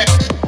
eh.